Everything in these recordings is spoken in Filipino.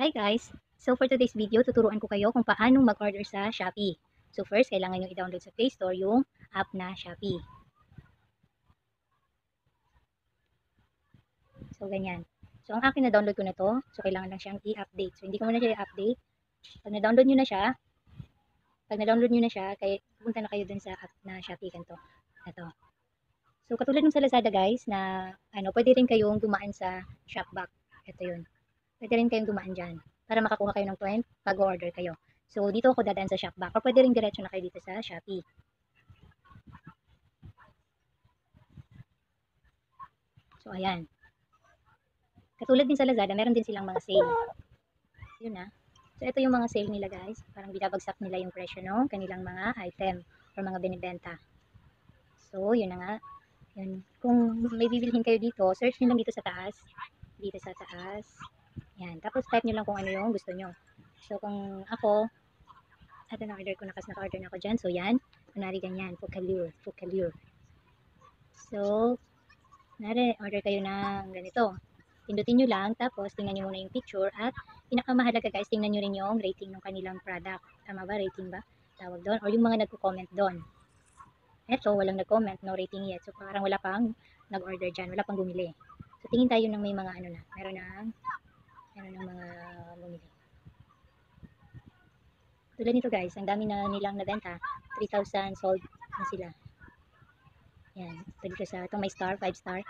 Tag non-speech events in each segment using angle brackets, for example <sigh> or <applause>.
Hi guys! So for today's video, tuturuan ko kayo kung paano mag-order sa Shopee. So first, kailangan nyo i-download sa Play Store yung app na Shopee. So ganyan. So ang akin na-download ko na to, so kailangan lang siyang i-update. So hindi ko muna siya i-update. Pag na-download nyo na siya, pag na-download nyo na siya, kaya pupunta na kayo dun sa app na Shopee kanto. Ito. So katulad ng sa Lazada guys, na ano, pwede rin kayong dumaan sa Shopback. Ito yun pwede rin kayong dumaan dyan para makakuha kayo ng point pag order kayo. So, dito ako dadaan sa Shopback or pwede rin diretso na kayo dito sa Shopee. So, ayan. Katulad din sa Lazada, meron din silang mga sale. Yun na. So, ito yung mga sale nila guys. Parang binabagsak nila yung presyo ng kanilang mga item or mga binibenta. So, yun na nga. Yun. Kung may bibilhin kayo dito, search nyo lang dito sa taas. Dito sa taas. Yan. Tapos type nyo lang kung ano yung gusto nyo. So kung ako, ito na order ko na naka-order na ako dyan. So yan. Kunwari ganyan. Focalure. Focalure. So, kunwari order kayo ng ganito. Pindutin nyo lang. Tapos tingnan nyo muna yung picture. At pinakamahalaga guys, tingnan nyo rin yung rating ng kanilang product. Tama ba? Rating ba? Tawag doon. Or yung mga nagko-comment doon. Eto, walang nag-comment. No rating yet. So parang wala pang nag-order dyan. Wala pang bumili. So tingin tayo ng may mga ano na. Meron ng ano ng mga bumili. Tulad nito guys, ang dami na nilang nabenta. 3,000 sold na sila. Yan. Ito dito sa, itong may star, 5 star.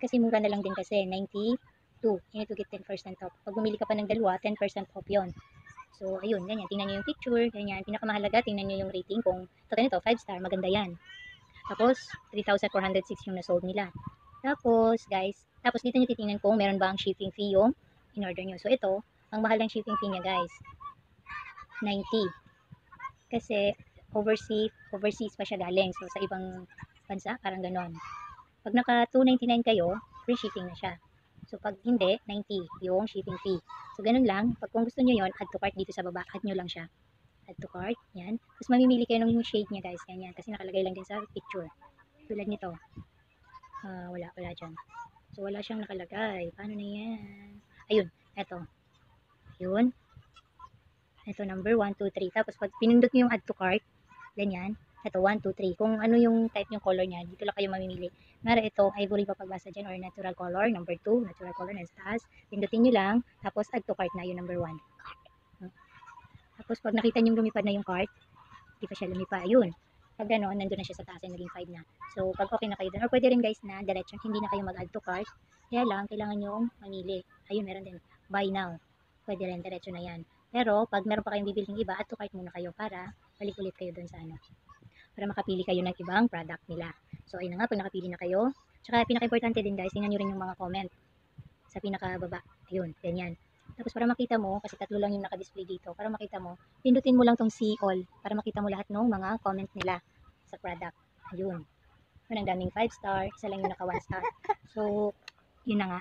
Kasi mura na lang din kasi, 92. You need to get 10% off. Pag bumili ka pa ng dalawa, 10% off yon. So, ayun, ganyan. Tingnan nyo yung picture, ganyan. Pinakamahalaga, tingnan nyo yung rating. Kung, ito ganito, 5 star, maganda yan. Tapos, 3,406 yung na-sold nila. Tapos, guys, tapos dito nyo titingnan kung meron ba ang shipping fee yung in-order nyo. So, ito, ang mahal ng shipping fee niya, guys. 90. Kasi, overseas, overseas pa siya galing. So, sa ibang bansa, parang ganon. Pag naka 299 kayo, free shipping na siya. So, pag hindi, 90 yung shipping fee. So, ganun lang. Pag kung gusto nyo yon add to cart dito sa baba. Add nyo lang siya. Add to cart. Yan. Tapos, mamimili kayo ng shade niya, guys. Ganyan. Kasi nakalagay lang din sa picture. Tulad nito. Uh, wala pala dyan. So, wala siyang nakalagay. Paano na yan? Ayun. Eto. Yun. Ito, number 1, 2, 3. Tapos, pag pinindot nyo yung add to cart, ganyan. Ito, 1, 2, 3. Kung ano yung type yung color niya, dito lang kayo mamimili. Mara ito, ivory pa pagbasa dyan or natural color. Number 2, natural color na sa taas. Pindutin nyo lang. Tapos, add to cart na yung number 1. Tapos, pag nakita nyo lumipad na yung cart, hindi pa siya lumipad. Ayun. Pag gano'n, nandun na siya sa taas naging 5 na. So, pag okay na kayo doon. Or pwede rin guys na diretso, hindi na kayo mag-add to cart. Kaya lang, kailangan nyo mamili. Ayun, meron din. Buy now. Pwede rin, diretso na yan. Pero, pag meron pa kayong bibiling iba, add to cart muna kayo para balik ulit kayo doon sa ano. Para makapili kayo ng ibang product nila. So, ayun na nga, pag nakapili na kayo. Tsaka, pinaka-importante din guys, tingnan nyo rin yung mga comment sa pinakababa. Ayun, ganyan. Tapos para makita mo, kasi tatlo lang yung naka-display dito, para makita mo, pindutin mo lang tong see all para makita mo lahat ng mga comment nila sa product. Ayun. Yun ang daming 5 star, isa lang yung naka 1 star. <laughs> So, yun na nga.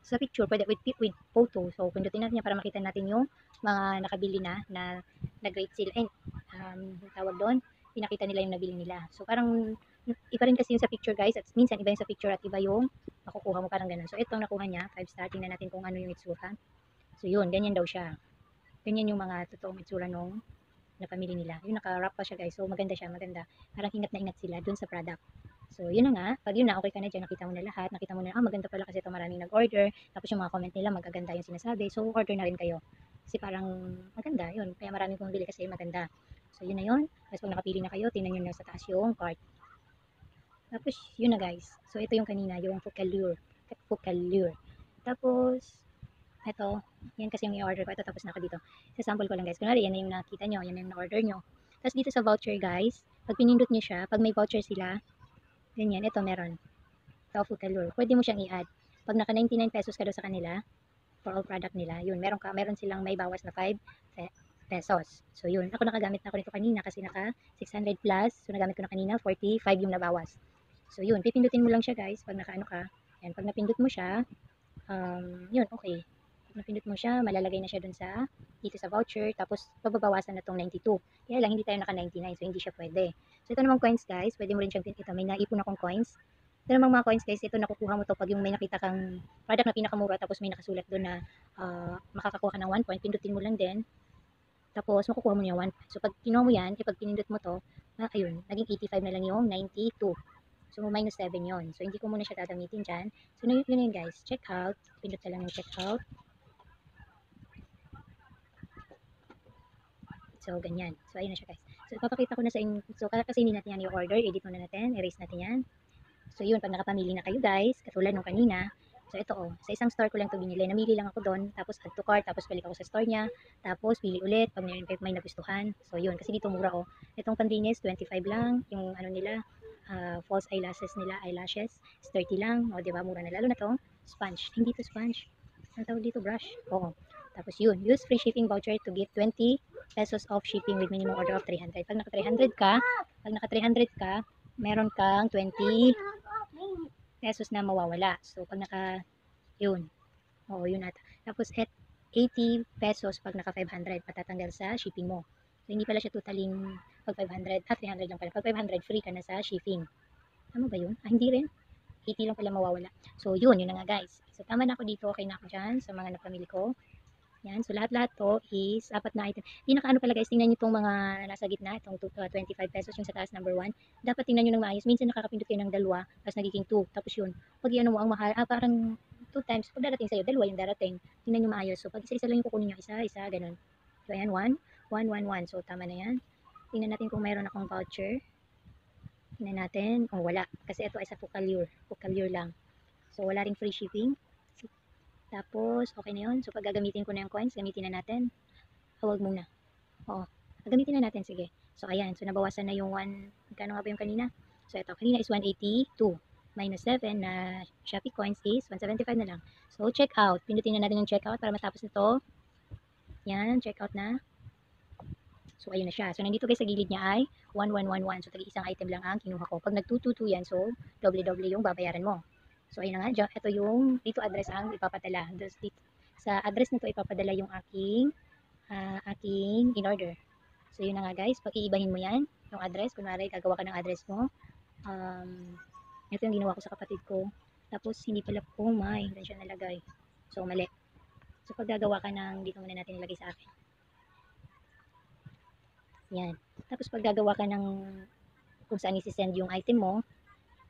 Sa picture, pwede with, with photo. So, pindutin natin yan para makita natin yung mga nakabili na na nag-rate sila. Eh, um, tawag doon, pinakita nila yung nabili nila. So, parang iba rin kasi yung sa picture guys. At minsan iba yung sa picture at iba yung makukuha mo parang ganun. So, itong nakuha niya, 5 star. Tingnan natin kung ano yung itsura. So, yun, ganyan daw siya. Ganyan yung mga totoong itsura nung na pamili nila. Yung naka-wrap pa siya guys. So, maganda siya, maganda. Parang ingat na ingat sila dun sa product. So, yun na nga. Pag yun na, okay ka na dyan. Nakita mo na lahat. Nakita mo na, ah, maganda pala kasi ito maraming nag-order. Tapos yung mga comment nila, magaganda yung sinasabi. So, order na rin kayo. Kasi parang maganda. Yun. Kaya maraming pumili kasi maganda. So, yun na yun. Tapos pag nakapili na kayo, tingnan nyo na sa taas yung cart. Tapos, yun na guys. So, ito yung kanina, yung Focalure. Focalure. Tapos, ito, yan kasi yung i-order ko. Ito tapos na ako dito. Sa sample ko lang guys. Kunwari, yan na yung nakita nyo. Yan na yung na-order nyo. Tapos dito sa voucher guys, pag pinindot nyo siya, pag may voucher sila, ganyan, ito meron. Ito, Focalure. Pwede mo siyang i-add. Pag naka 99 pesos ka sa kanila, for all product nila, yun, meron ka, meron silang may bawas na 5 pesos. So yun, ako nakagamit na ako nito kanina kasi naka 600 plus. So nagamit ko na kanina, 45 yung nabawas. So yun, pipindutin mo lang siya guys pag naka ano ka. Yan, pag napindot mo siya, um, yun, okay napindot mo siya, malalagay na siya dun sa, dito sa voucher, tapos pababawasan na tong 92. Kaya lang, hindi tayo naka 99, so hindi siya pwede. So, ito namang coins guys, pwede mo rin siyang, ito, may naipon akong coins. Pero mga coins guys, ito nakukuha mo to pag yung may nakita kang product na pinakamura tapos may nakasulat doon na ah, makakakuha ka ng 1 point, pindutin mo lang din. Tapos makukuha mo yung 1. So pag kinuha mo yan, eh, pag pinindot mo to, ah, ayun, naging 85 na lang yung 92. So minus 7 yon. So hindi ko muna siya gagamitin dyan. So yun, yun guys, check out. Pindot ka lang yung check out. So, ganyan. So, ayun na siya guys. So, ipapakita ko na sa inyo. So, kasi hindi natin yan i-order. Edit muna natin. Erase natin yan. So, yun. Pag nakapamili na kayo guys, katulad nung kanina. So, ito oh. Sa isang store ko lang to binili. Namili lang ako doon. Tapos, add to cart. Tapos, balik ako sa store niya. Tapos, pili ulit. Pag may, may nagustuhan. So, yun. Kasi dito mura oh. Itong pandinis, 25 lang. Yung ano nila, uh, false eyelashes nila, eyelashes, is 30 lang. O, di ba? Mura na. Lalo na to, sponge. Hindi to sponge. Ang tawag dito, brush. Oo. Tapos yun, use free shipping voucher to give 20 pesos off shipping with minimum order of 300. Pag naka 300 ka, pag naka 300 ka, meron kang 20 pesos na mawawala. So pag naka yun. Oo, yun at. Tapos at 80 pesos pag naka 500 patatanggal sa shipping mo. So hindi pala siya totaling pag 500, ah 300 lang pala. Pag 500 free ka na sa shipping. Tama ba yun? Ah, hindi rin. 80 lang pala mawawala. So yun, yun na nga guys. So tama na ako dito, okay na ako dyan sa mga napamili ko. Yan. So, lahat-lahat to is apat na item. Pinaka ano pala guys, tingnan nyo itong mga nasa gitna, itong uh, 25 pesos yung sa taas number 1. Dapat tingnan nyo ng maayos. Minsan nakakapindot kayo ng dalawa, tapos nagiging 2. Tapos yun, pag ano mo ang mahal, ah, parang 2 times, pag darating sa'yo, dalawa yung darating. Tingnan nyo maayos. So, pag isa-isa lang yung kukunin nyo, isa, isa, ganun. So, ayan, 1, 1, 1, 1. So, tama na yan. Tingnan natin kung mayroon akong voucher. Tingnan natin. Oh, wala. Kasi ito ay sa Pukalure. Pukalure lang. So, wala ring free shipping. Tapos, okay na yun. So, pag gagamitin ko na yung coins, gamitin na natin. Huwag muna. Oo. Gagamitin na natin, sige. So, ayan. So, nabawasan na yung 1, magkano nga ba yung kanina? So, ito. Kanina is 182. Minus 7 na Shopee coins is 175 na lang. So, check out. Pindutin na natin yung check out para matapos nito. Yan, check out na. So, ayun na siya. So, nandito guys sa gilid niya ay 1111. So, tagi isang item lang ang kinuha ko. Pag nag-222 yan, so, doble-doble yung babayaran mo. So, ayun nga, ito yung, dito address ang ipapadala. Dito, sa address nito ipapadala yung aking, uh, aking in order. So, yun nga guys, pag iibahin mo yan, yung address, kunwari, gagawa ka ng address mo. Um, ito yung ginawa ko sa kapatid ko. Tapos, hindi pala po, oh my, hindi nalagay. So, mali. So, pag gagawa ka ng, dito muna natin nilagay sa akin. Yan. Tapos, pag gagawa ka ng, kung saan isi-send yung item mo,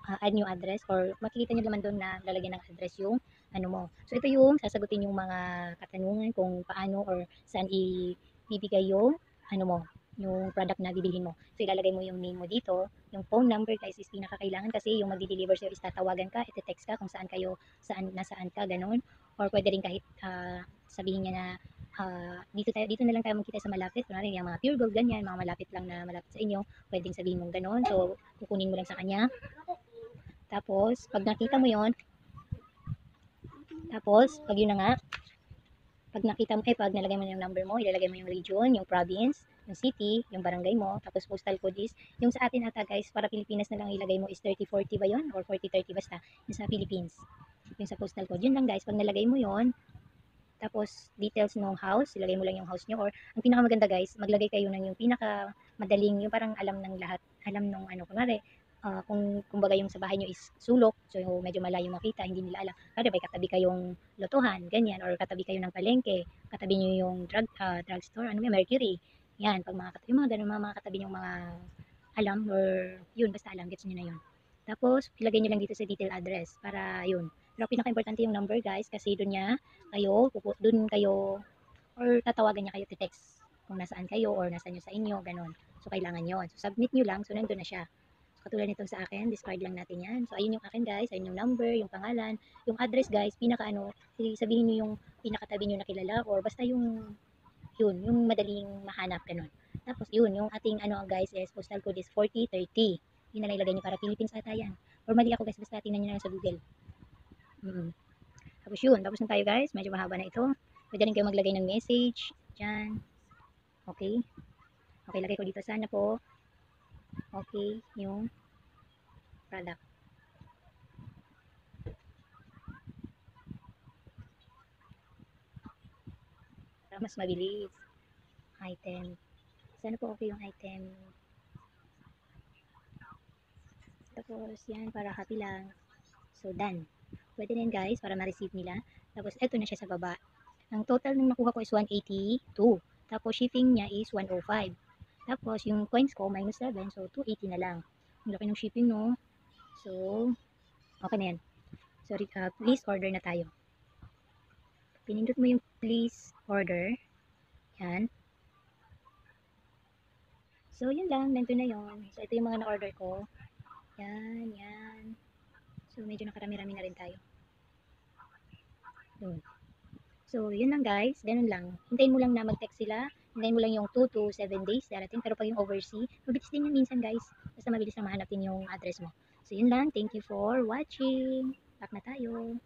uh, add new address or makikita nyo naman doon na lalagyan ng address yung ano mo. So ito yung sasagutin yung mga katanungan kung paano or saan ibibigay yung ano mo, yung product na bibilhin mo. So ilalagay mo yung name mo dito, yung phone number guys is pinakakailangan kasi yung magdi-deliver sa'yo is tatawagan ka, iti-text ka kung saan kayo, saan, nasaan ka, ganun. Or pwede rin kahit uh, sabihin niya na uh, dito tayo dito na lang tayo magkita sa malapit kunwari yung mga pure gold ganyan mga malapit lang na malapit sa inyo pwedeng sabihin mong ganoon so kukunin mo lang sa kanya tapos, pag nakita mo yon tapos, pag yun na nga, pag nakita mo, eh, pag nalagay mo yung number mo, ilalagay mo yung region, yung province, yung city, yung barangay mo, tapos postal code is, yung sa atin ata guys, para Pilipinas na lang ilagay mo is 3040 ba yon Or 4030 basta, yung sa Philippines. Yung sa postal code. Yun lang guys, pag nalagay mo yon tapos details ng house, ilagay mo lang yung house nyo, or ang pinakamaganda guys, maglagay kayo ng yung pinaka madaling, yung parang alam ng lahat, alam ng ano, kunwari, uh, kung kumbaga yung sa bahay nyo is sulok, so medyo malayo makita, hindi nila alam. Kasi may katabi kayong lotuhan, ganyan, or katabi kayo ng palengke, katabi nyo yung drug, uh, drugstore, ano may mercury. Yan, pag mga katabi, yung mga ganun, mga, mga katabi yung mga alam, or yun, basta alam, gets nyo na yun. Tapos, ilagay nyo lang dito sa detail address para yun. Pero pinaka-importante yung number guys kasi doon niya kayo, doon kayo or tatawagan niya kayo to text kung nasaan kayo or nasaan nyo sa inyo, ganun. So, kailangan yon So, submit nyo lang, so nandun na siya. Katulad nito sa akin, discard lang natin yan. So, ayun yung akin guys, ayun yung number, yung pangalan, yung address guys, pinaka ano, sabihin nyo yung pinakatabi nyo na kilala or basta yung, yun, yung madaling mahanap, ganun. Tapos yun, yung ating ano guys is postal code is 4030. Yun na lang ilagay nyo para Philippines ata yan. Or mali ako guys, basta tingnan nyo na sa Google. Mm. Tapos yun, tapos na tayo guys, medyo mahaba na ito. Pwede rin kayo maglagay ng message, dyan. Okay. Okay, lagay ko dito sana po okay yung product. Para mas mabilis. Item. Sana po okay yung item. Tapos yan, para happy lang. So, done. Pwede na guys, para ma-receive nila. Tapos, eto na siya sa baba. Ang total nung nakuha ko is 182. Tapos, shipping niya is 105. Tapos, yung coins ko, minus 7. So, 280 na lang. Ang laki ng shipping, no? So, okay na yan. Sorry, uh, please order na tayo. Pinindot mo yung please order. Yan. So, yun lang. Nandun na yun. So, ito yung mga na-order ko. Yan, yan. So, medyo nakarami-rami na rin tayo. Yun. So, yun lang guys. Ganun lang. Hintayin mo lang na mag-text sila. Hintayin mo lang yung 2 to 7 days darating. Pero pag yung oversea, mabilis din yun minsan guys. Basta mabilis na mahanapin yung address mo. So, yun lang. Thank you for watching. Back na tayo.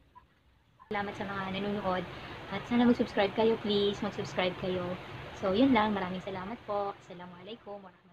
Salamat sa mga nanonood. At sana mag-subscribe kayo please. Mag-subscribe kayo. So, yun lang. Maraming salamat po. Assalamualaikum warahmatullahi